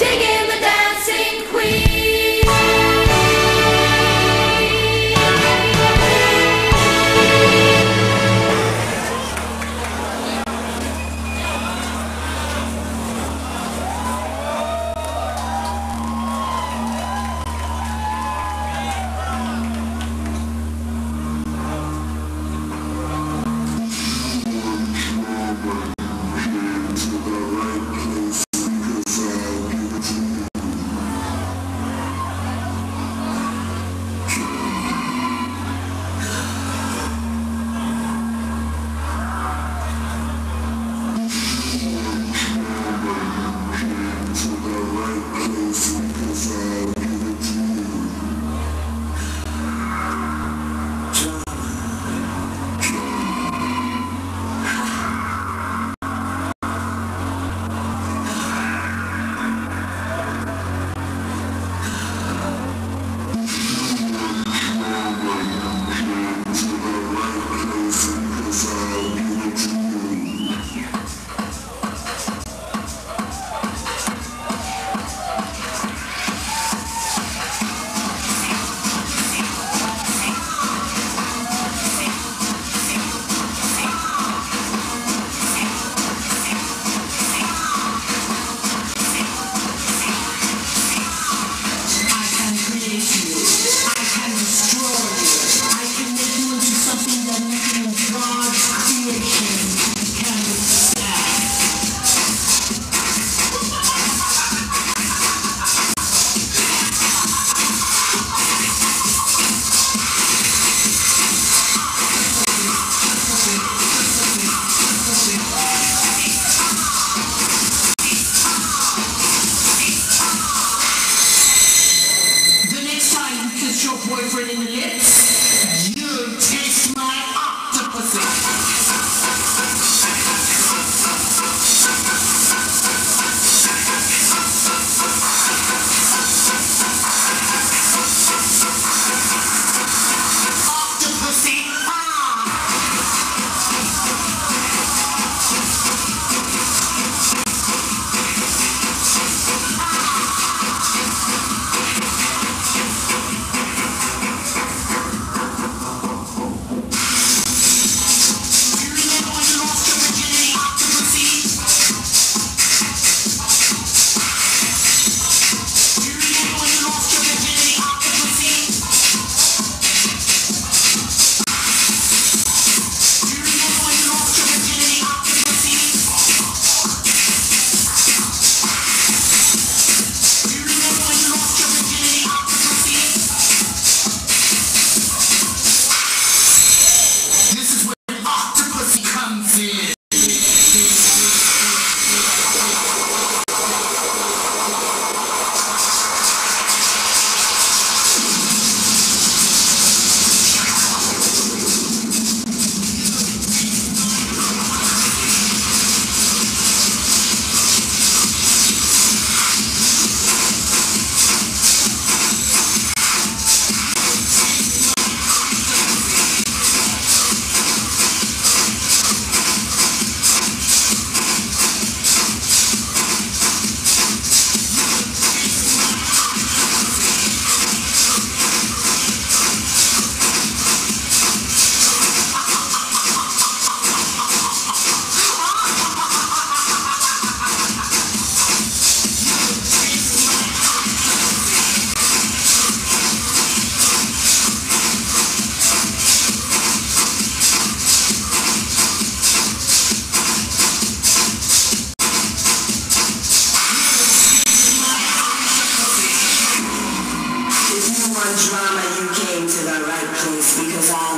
digging the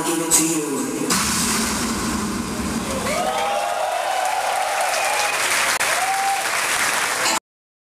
it to you.